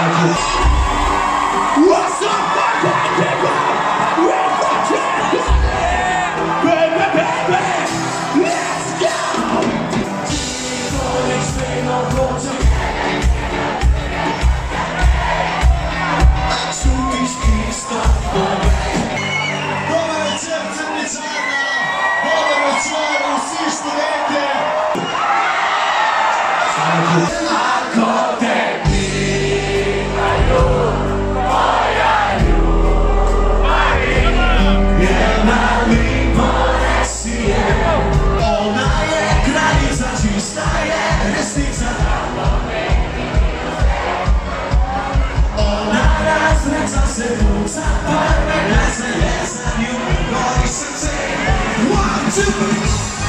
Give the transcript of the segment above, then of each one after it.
What's up, fucking people? We're fucking baby, baby. Let's go. Nuove ricette in Italia, nuove ricette ussi One, two, gazi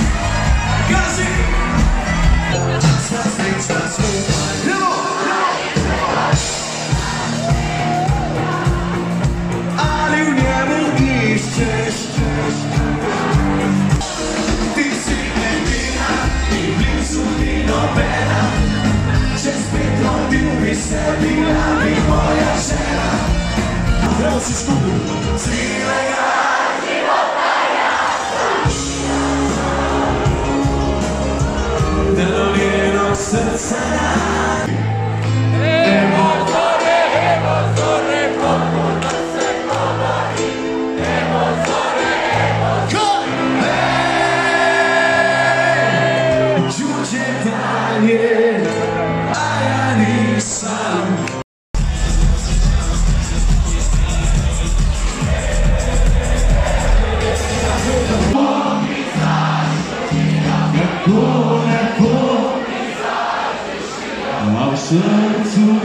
si skupi Sila ja, života ja. Delo srca. ja Kako neko A u srcu